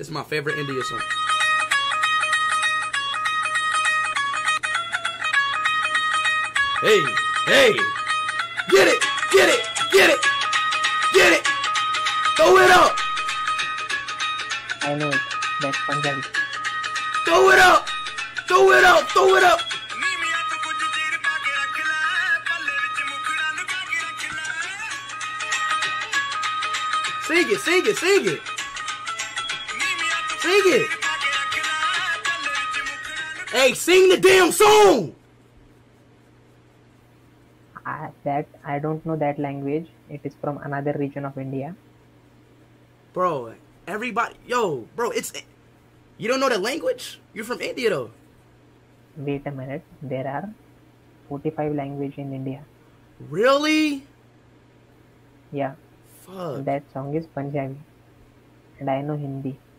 It's my favorite India song. Hey, hey, get it, get it, get it, get it, throw it up. I know it. That's Punjabi. Throw it up, throw it up, throw it up. Sing it, sing it, sing it. Sing it. Hey, sing the damn song. I, that I don't know that language. It is from another region of India. Bro, everybody, yo, bro, it's you don't know the language. You're from India though. Wait a minute. There are 45 language in India. Really? Yeah. Fuck. That song is Punjabi, and I know Hindi.